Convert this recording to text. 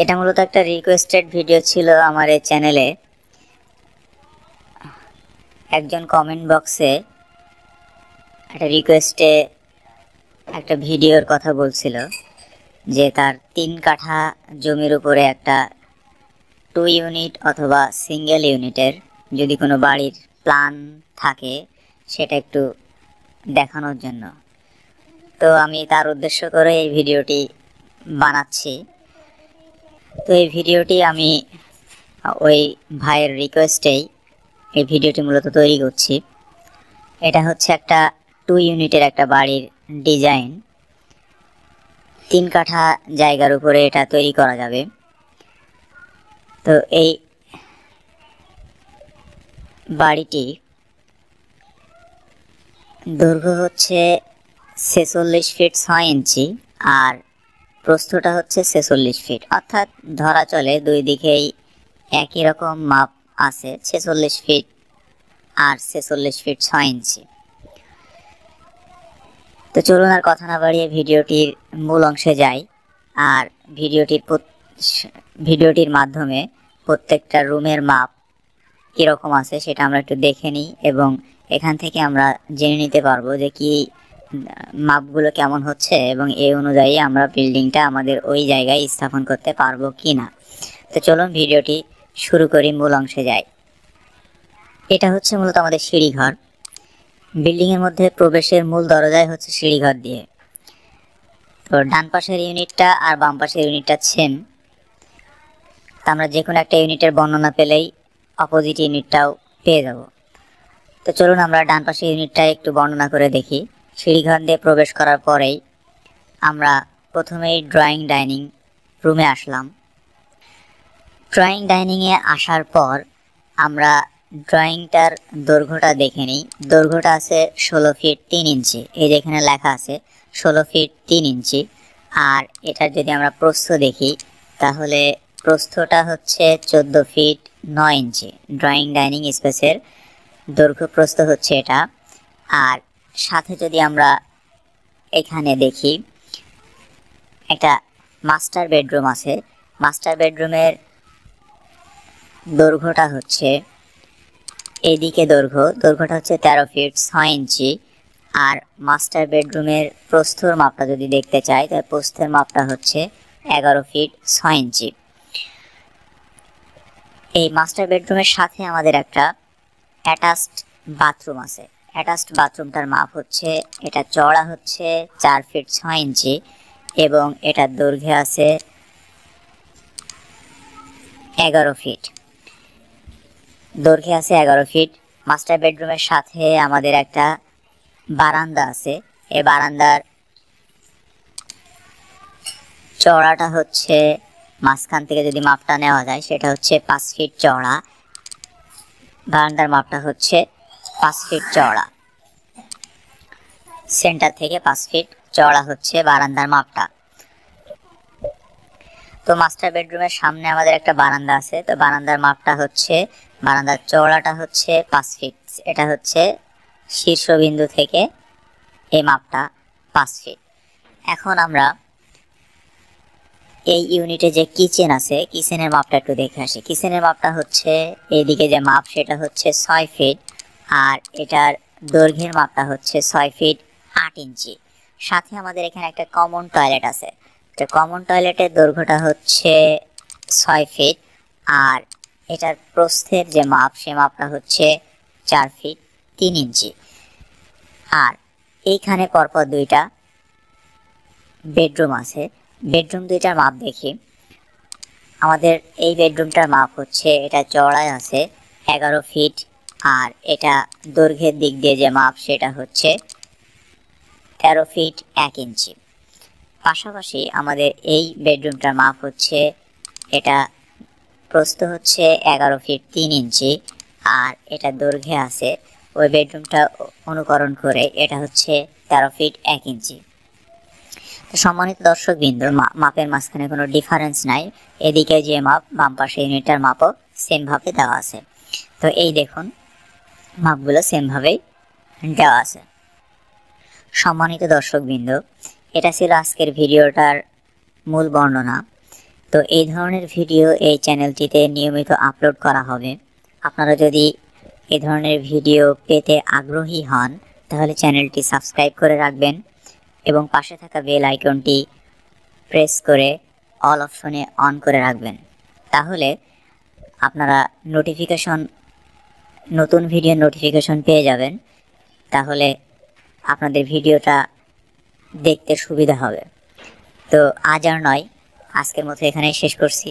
এটা মূলত একটা রিকোয়েস্টেড ভিডিও ছিল আমার এই চ্যানেলে একজন কমেন্ট বক্সে একটা রিকোয়েস্টে একটা ভিডিওর কথা বলছিল যে তার তিন কাঠা জমির উপরে একটা টু ইউনিট অথবা সিঙ্গেল ইউনিটের যদি কোনো বাড়ির প্ল্যান থাকে, সেটা একটু দেখানোর জন্য। তো আমি তার উদ্দেশ্য করে এই ভিডিওটি বানাচ্ছি। তো এই ভিডিওটি আমি, ওই ভাইয়ের রিকোয়েস্টেই এই ভিডিওটি মূলত তৈরি করছি। এটা হচ্ছে একটা টু ইউনিটের একটা বাড়ির ডিজাইন তিন কাঠা জায়গার উপরে এটা তৈরি করা যাবে। তো এই বাড়িটি দৈর্ঘ্য হচ্ছে ছেচল্লিশ ফিট ছয় ইঞ্চি আর প্রস্থটা হচ্ছে ছেচল্লিশ ফিট অর্থাৎ ধরা চলে দুই দিকেই একই রকম মাপ আছে, ছেচল্লিশ ফিট আর ছেচল্লিশ ফিট ছয় ইঞ্চি। তো চলুন আর কথা না বাড়িয়ে ভিডিওটির মূল অংশে যাই। আর ভিডিওটির ভিডিওটির মাধ্যমে প্রত্যেকটা রুমের মাপ কীরকম আছে সেটা আমরা একটু দেখে নিই এবং এখান থেকে আমরা জেনে নিতে পারব যে কি মাপগুলো কেমন হচ্ছে এবং এই অনুযায়ী আমরা বিল্ডিংটা আমাদের ওই জায়গায় স্থাপন করতে পারব কি না তো চলুন ভিডিওটি শুরু করি, মূল অংশে যাই। এটা হচ্ছে মূলত আমাদের সিঁড়িঘর। বিল্ডিংয়ের মধ্যে প্রবেশের মূল দরজায় হচ্ছে সিঁড়িঘর দিয়ে। তো ডান পাশের ইউনিটটা আর বাম পাশের ইউনিটটা সেম আমরা যে কোনো একটা ইউনিটের বর্ণনা পেলেই অপোজিট ইউনিটটাও পেয়ে যাব। তো চলুন আমরা ডান পাশের ইউনিটটা একটু বর্ণনা করে দেখি। সিঁড়িঘর দিয়ে প্রবেশ করার পরেই আমরা প্রথমেই ড্রয়িং ডাইনিং রুমে আসলাম। ড্রয়িং ডাইনিংয়ে আসার পর আমরা ড্রয়িংটার দৈর্ঘ্যটা দেখে নিই। দৈর্ঘ্যটা আছে ষোলো ফিট তিন ইঞ্চি এই যেখানে লেখা আছে ষোলো ফিট তিন ইঞ্চি আর এটার যদি আমরা প্রস্থ দেখি, তাহলে প্রস্থটা হচ্ছে চোদ্দ ফিট নয় ইঞ্চি ড্রয়িং ডাইনিং স্পেসের দৈর্ঘ্য প্রস্থ হচ্ছে এটা। আর সাথে যদি আমরা এখানে দেখি, একটা মাস্টার বেডরুম আছে। মাস্টার বেডরুমের দৈর্ঘ্যটা হচ্ছে এদিকে দৈর্ঘ্য। দৈর্ঘ্যটা হচ্ছে তেরো ফিট ছয় ইঞ্চি। আর মাস্টার বেডরুমের প্রস্থর মাপটা যদি দেখতে চাই, তাহলে প্রস্থের মাপটা হচ্ছে এগারো ফিট ছয় ইঞ্চি। এই মাস্টার বেডরুমের সাথে আমাদের একটা অ্যাটাচড বাথরুম আছে। অ্যাটাচড বাথরুমটার মাপ হচ্ছে, এটা চড়া হচ্ছে চার ফিট ছয় ইঞ্চি এবং এটার দৈর্ঘ্য আছে এগারো ফিট। দৈর্ঘ্যে আছে এগারো ফিট। মাস্টার বেডরুমের সাথে আমাদের একটা বারান্দা আছে। এই বারান্দার চড়াটা হচ্ছে, মাঝখান থেকে যদি মাপটা নেওয়া যায়, সেটা হচ্ছে পাঁচ ফিট চড়া বারান্দার মাপটা হচ্ছে পাঁচ ফিট চড়া সেন্টার থেকে পাঁচ ফিট চড়া হচ্ছে বারান্দার মাপটা। তো মাস্টার বেডরুমের সামনে আমাদের একটা বারান্দা আছে, তো বারান্দার মাপটা হচ্ছে, বারান্দার চওড়াটা হচ্ছে পাঁচ ফিট এটা হচ্ছে শীর্ষবিন্দু থেকে এই মাপটা পাঁচ ফিট এখন আমরা এই ইউনিটে যে কিচেন আছে কিচেনের মাপটা একটু দেখে আসি। কিচেনের মাপটা হচ্ছে, এইদিকে যে মাপ, সেটা হচ্ছে ছয় ফিট আর এটার দৈর্ঘ্যের মাপটা হচ্ছে ছয় ফিট আট ইঞ্চি সাথে আমাদের এখানে একটা কমন টয়লেট আছে। তো কমন টয়লেটের দৈর্ঘ্যটা হচ্ছে ছয় ফিট আর এটার প্রস্থের যে মাপ, সে মাপটা হচ্ছে চার ফিট তিন ইঞ্চি আর এইখানে পরপর দুইটা বেডরুম আছে। বেডরুম দুইটার মাপ দেখি। আমাদের এই বেডরুমটার মাপ হচ্ছে, এটা চড়ায় আছে, এগারো ফিট আর এটা দৈর্ঘ্যের দিক দিয়ে যে মাপ, সেটা হচ্ছে তেরো ফিট এক ইঞ্চি। পাশাপাশি আমাদের এই বেডরুমটার মাপ হচ্ছে, এটা প্রস্থ হচ্ছে এগারো ফিট তিন ইঞ্চি, আর এটা দৈর্ঘ্যে আছে, ওই বেডরুমটা অনুকরণ করে এটা হচ্ছে তেরো ফিট এক ইঞ্চি। সম্মানিত দর্শক বিন্দু মাপের মাঝখানে কোনো ডিফারেন্স নাই, এদিকে যে মাপ, বাম পাশে ইউনিটটার মাপও সেমভাবে দেওয়া আছে। তো এই দেখুন মাপগুলো সেমভাবেই দেওয়া আছে। সম্মানিত দর্শকবৃন্দ, এটা ছিল আজকের ভিডিওটার মূল বর্ণনা। তো এই ধরনের ভিডিও এই চ্যানেলটিতে নিয়মিত আপলোড করা হবে। আপনারা যদি এ ধরনের ভিডিও পেতে আগ্রহী হন, তাহলে চ্যানেলটি সাবস্ক্রাইব করে রাখবেন এবং পাশে থাকা বেল আইকনটি প্রেস করে অল অপশনে অন করে রাখবেন। তাহলে আপনারা নোটিফিকেশন নতুন ভিডিও নোটিফিকেশন পেয়ে যাবেন, তাহলে আপনাদের ভিডিওটা দেখতে সুবিধা হবে। তো আজ আর নয়, আজকের মতো এখানেই শেষ করছি।